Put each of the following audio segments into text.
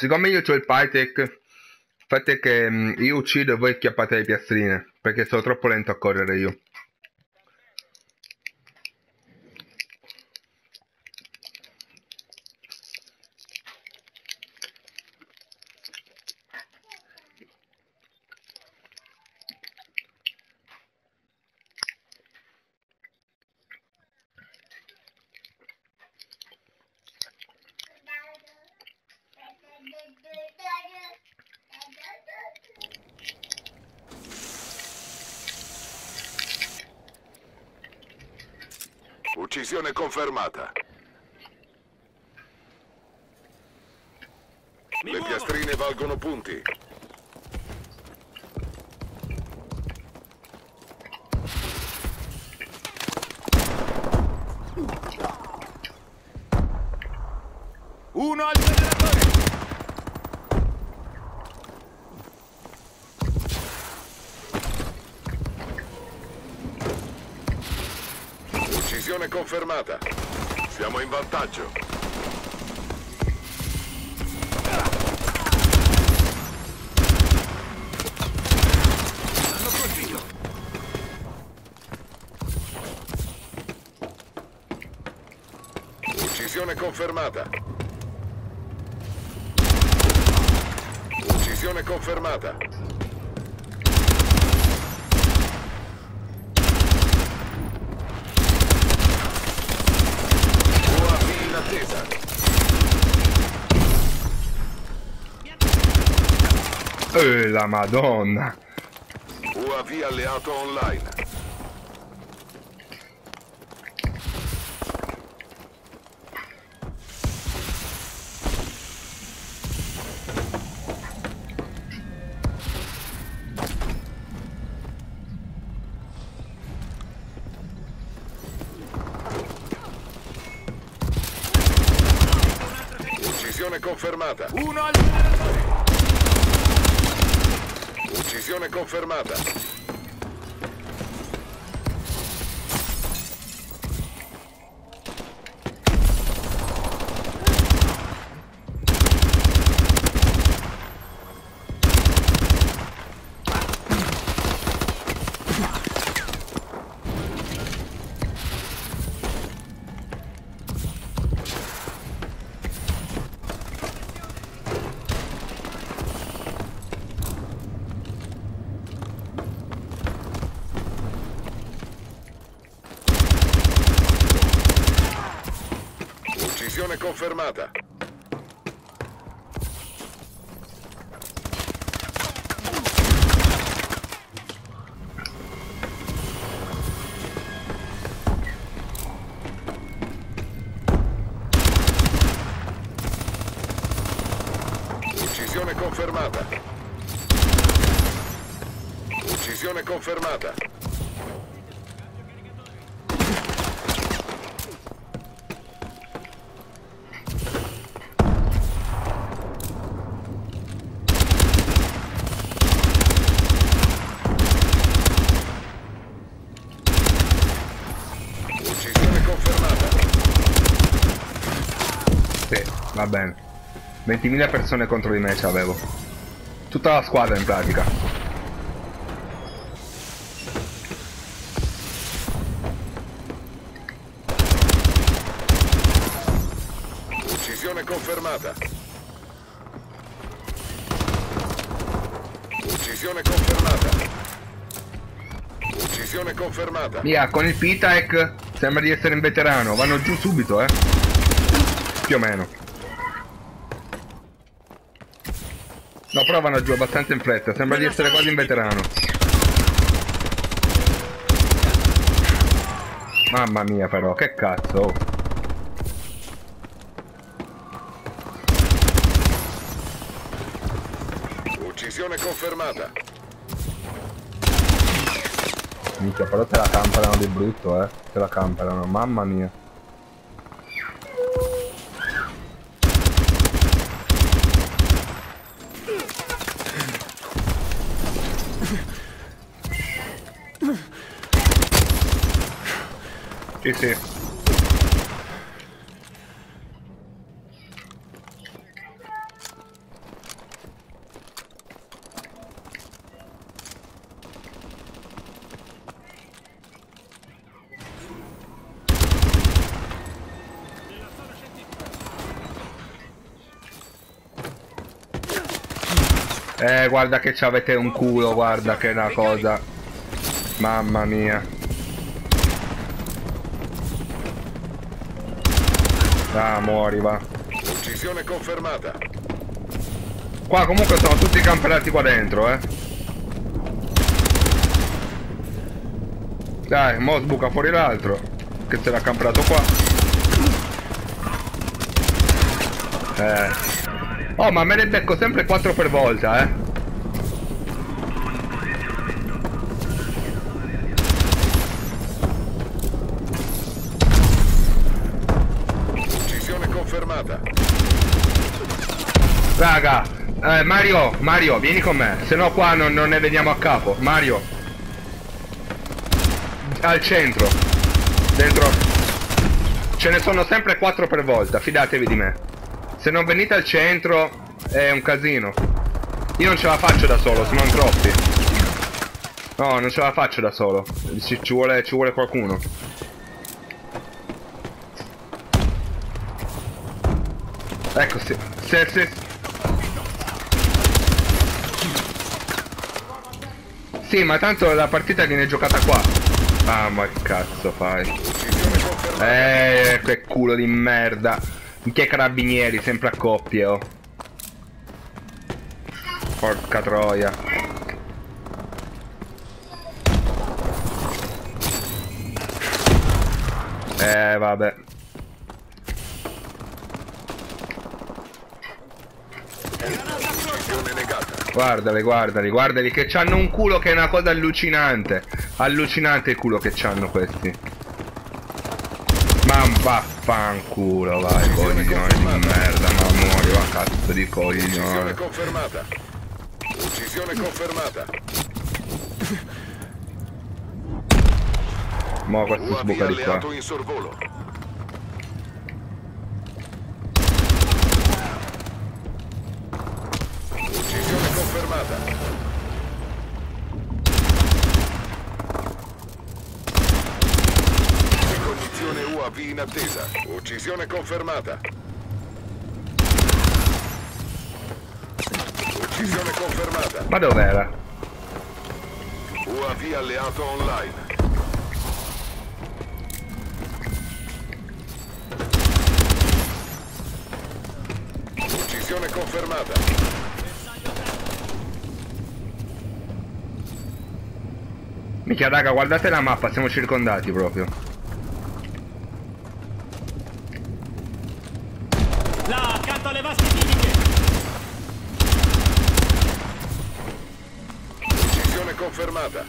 Siccome io ho il Pytech, fate che mm, io uccido e voi chiappate le piastrine, perché sono troppo lento a correre io. Uccisione confermata. Le piastrine valgono punti. Uno al Uccisione confermata. Siamo in vantaggio. Colpito! Uccisione confermata. Uccisione confermata. UAV in attesa. Eh, la madonna! UAV alleato online. Uccisione confermata. Uno al confirmada. Confermata. Uccisione confermata. Uccisione confermata. Uccisione confermata. Uccisione confermata. Sì, va bene. 20.000 persone contro di me ci avevo. Tutta la squadra in pratica. Uccisione confermata. Uccisione confermata. Uccisione confermata. Mia, con il P-Tech sembra di essere in veterano. Vanno giù subito, eh. Più o meno. No, però vanno giù abbastanza in fretta. Sembra di essere quasi in veterano. Mamma mia, però, che cazzo. oh. Uccisione confermata. Minchia, però te la camperano di brutto, eh. Te la camperano, mamma mia. Sì, sì. Eh, guarda che ci avete un culo, guarda che è una cosa. Mamma mia. Ah, muori, va. Uccisione confermata. Qua comunque sono tutti campionati qua dentro, eh. Dai, mo sbuca fuori l'altro. Che se l'ha campionato qua. Eh. Oh, ma me ne becco sempre 4 per volta, eh. Raga, eh, Mario, Mario, vieni con me, se no qua non, non ne veniamo a capo. Mario. Al centro. Dentro. Ce ne sono sempre 4 per volta, fidatevi di me. Se non venite al centro è un casino. Io non ce la faccio da solo, sono troppi. No, non ce la faccio da solo. Ci, ci vuole, ci vuole qualcuno. Ecco, se, se, se... Sì, ma tanto la partita viene giocata qua. Ah, ma che cazzo fai? Eh, che culo di merda. Che carabinieri, sempre a coppie, oh. Porca troia. Eh, vabbè. Uccisione negata. Guardali, guardali, guardali che c'hanno un culo che è una cosa allucinante. Allucinante il culo che c'hanno questi. Ma vaffanculo, vai, coglione di merda, ma muori, va cazzo di Uccisione coglione. confermata. Uccisione confermata. Mo questo sbuca di qua. in sorvolo. Uccisione confermata. Ricognizione UAV in attesa. Uccisione confermata. Uccisione confermata. Ma dov'era? UAV alleato online. Uccisione confermata. Mica raga, guardate la mappa, siamo circondati proprio. Confermata.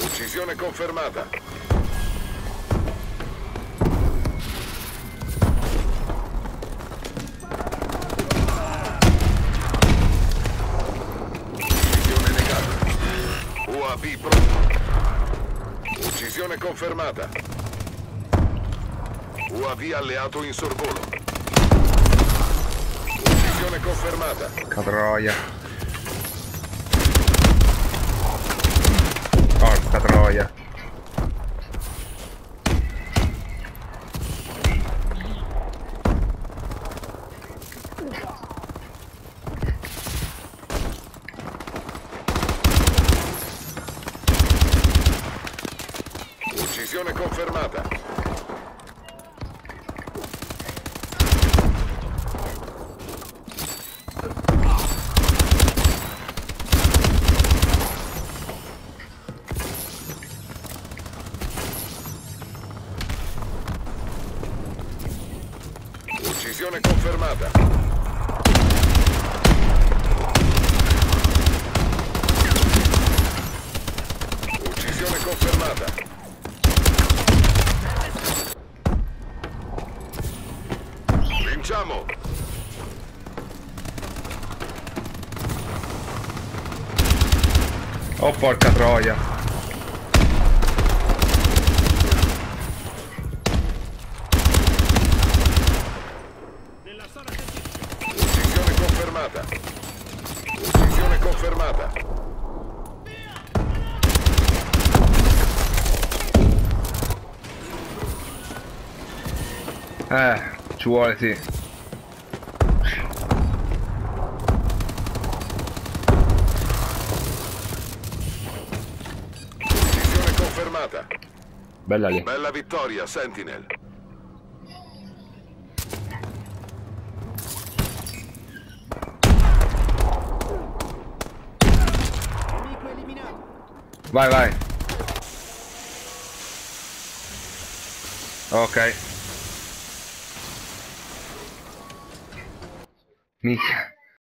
Uccisione confermata. Uccisione negata. UAV pronto. Uccisione confermata. UAV alleato in sorvolo. Confermata. Catroia. Porca troia. Uccisione confermata. Uccisione confermata. Uccisione confermata. Vinciamo! Oh porca troia. Eh, ci vuole sì. Missione confermata. Bella lì. Bella vittoria, Sentinel. Vai, vai. Ok. Minchia.